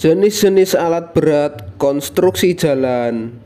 Jenis-jenis alat berat konstruksi jalan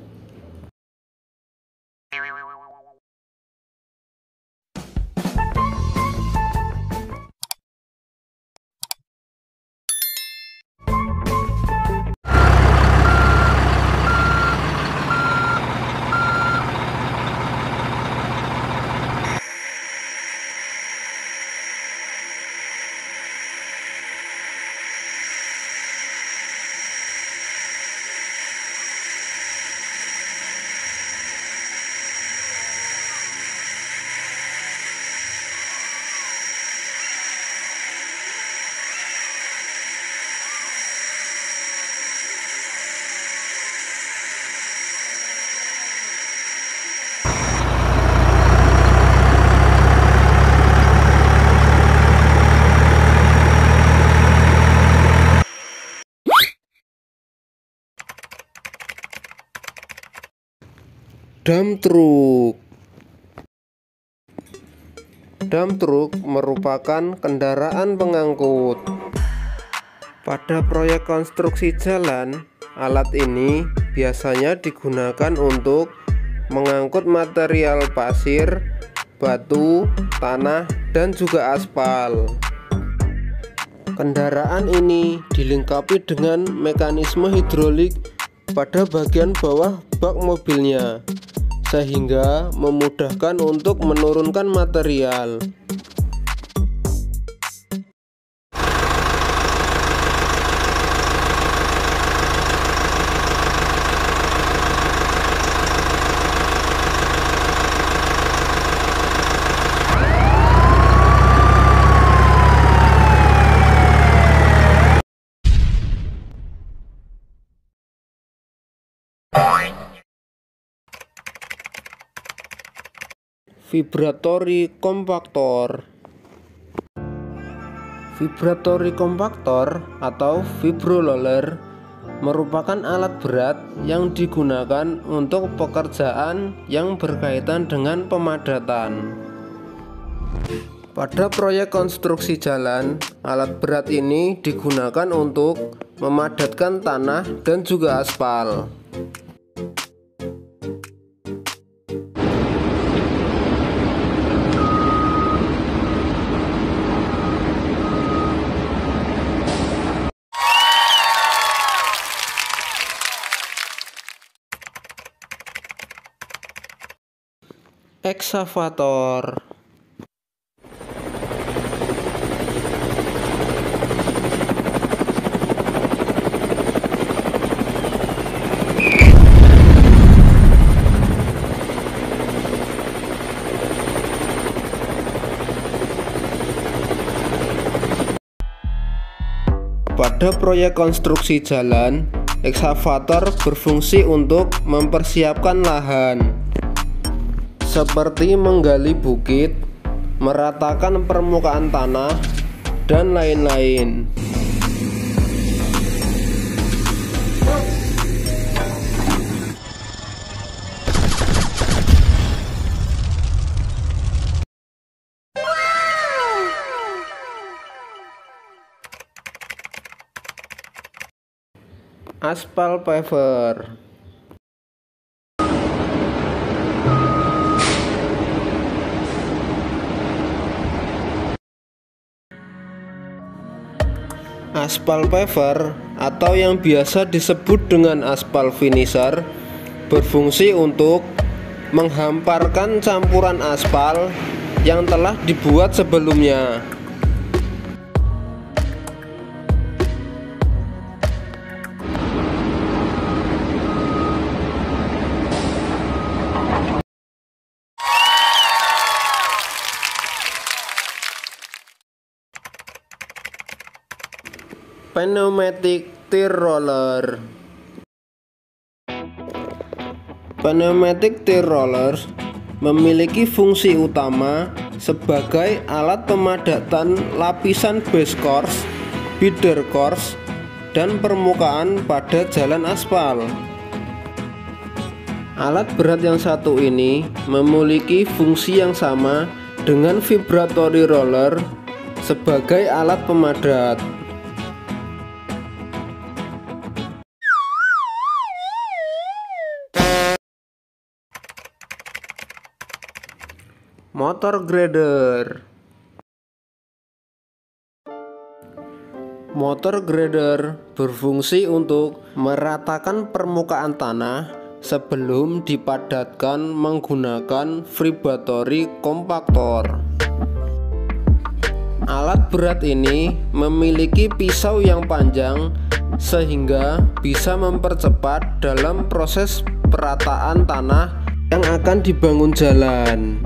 Dump truk Dump truk merupakan kendaraan pengangkut. Pada proyek konstruksi jalan Alat ini biasanya digunakan untuk mengangkut material pasir, batu, tanah, dan juga aspal. Kendaraan ini dilengkapi dengan mekanisme hidrolik pada bagian bawah bak mobilnya sehingga memudahkan untuk menurunkan material. Vibratory kompaktor Vibratory kompaktor atau vibroroller merupakan alat berat yang digunakan untuk pekerjaan yang berkaitan dengan pemadatan. Pada proyek konstruksi jalan, alat berat ini digunakan untuk memadatkan tanah dan juga aspal. Eksavator Pada proyek konstruksi jalan, eksavator berfungsi untuk mempersiapkan lahan seperti menggali bukit, meratakan permukaan tanah, dan lain-lain. Aspal paver Aspal paver atau yang biasa disebut dengan aspal finisher berfungsi untuk menghamparkan campuran aspal yang telah dibuat sebelumnya. Pneumatic Tire Roller Pneumatic Tire Rollers memiliki fungsi utama sebagai alat pemadatan lapisan base course, feeder course, dan permukaan pada jalan aspal. Alat berat yang satu ini memiliki fungsi yang sama dengan vibratory roller sebagai alat pemadat. Motor grader Motor grader berfungsi untuk meratakan permukaan tanah sebelum dipadatkan menggunakan vibratory kompaktor. Alat berat ini memiliki pisau yang panjang sehingga bisa mempercepat dalam proses perataan tanah yang akan dibangun jalan.